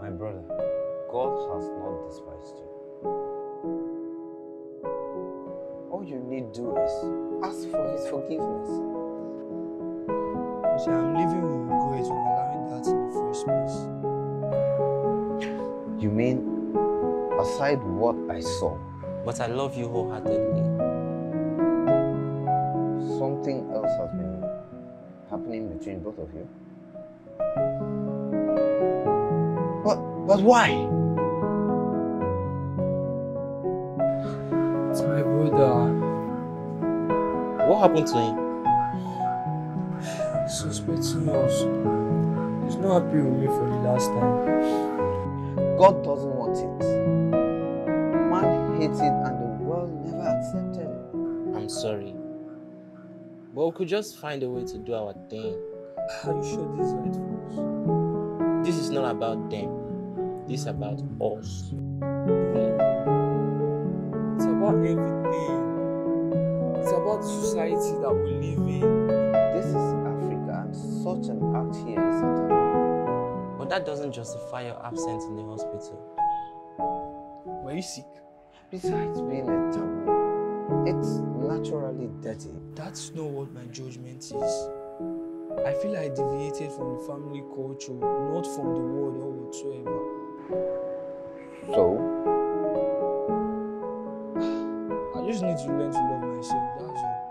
My brother, God has not despised you. All you need do is ask for his forgiveness. You see, I'm living with regret for allowing that in the first place. You mean, aside what I saw, But I love you wholeheartedly. something else has been happening between both of you? But, why? It's my brother. Uh, what happened to him? He's suspecting us. He's not happy with me for the last time. God doesn't want it. Man hates it and the world never accepted it. I'm sorry. But we could just find a way to do our thing. Are you sure this is right for us? This is not about them. This is about us. It's about everything. It's about the society that we live in. This is Africa and such an act here is a. But that doesn't justify your absence in the hospital. Were you sick? Besides being a taboo, it's naturally dirty. That's not what my judgment is. I feel I deviated from the family culture, not from the world or whatsoever. So, I just need to learn to love myself. That's all.